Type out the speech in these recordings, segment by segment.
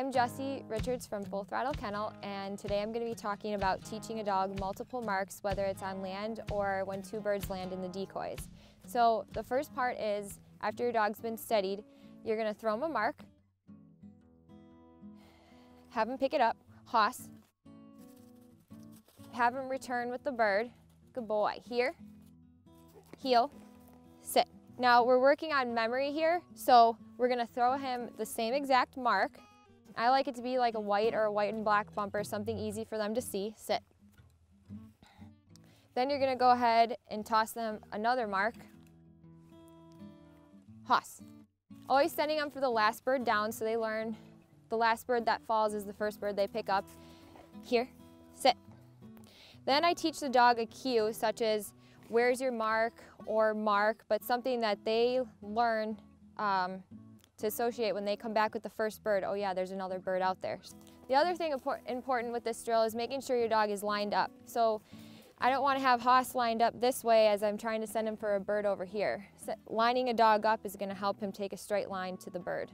I'm Jessie Richards from Full Throttle Kennel and today I'm going to be talking about teaching a dog multiple marks whether it's on land or when two birds land in the decoys. So the first part is after your dog's been steadied, you're going to throw him a mark, have him pick it up, hoss, have him return with the bird, good boy, here, heel, sit. Now we're working on memory here, so we're gonna throw him the same exact mark. I like it to be like a white or a white and black bumper, something easy for them to see, sit. Then you're gonna go ahead and toss them another mark, hoss. Always sending them for the last bird down so they learn the last bird that falls is the first bird they pick up. Here, sit. Then I teach the dog a cue such as where's your mark or mark, but something that they learn um, to associate when they come back with the first bird. Oh yeah, there's another bird out there. The other thing important with this drill is making sure your dog is lined up. So I don't want to have Haas lined up this way as I'm trying to send him for a bird over here. So lining a dog up is going to help him take a straight line to the bird,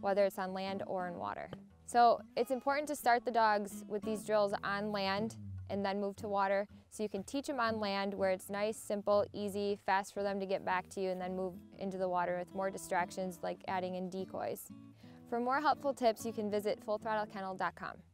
whether it's on land or in water. So it's important to start the dogs with these drills on land and then move to water so you can teach them on land where it's nice, simple, easy, fast for them to get back to you and then move into the water with more distractions like adding in decoys. For more helpful tips, you can visit fullthrottlekennel.com.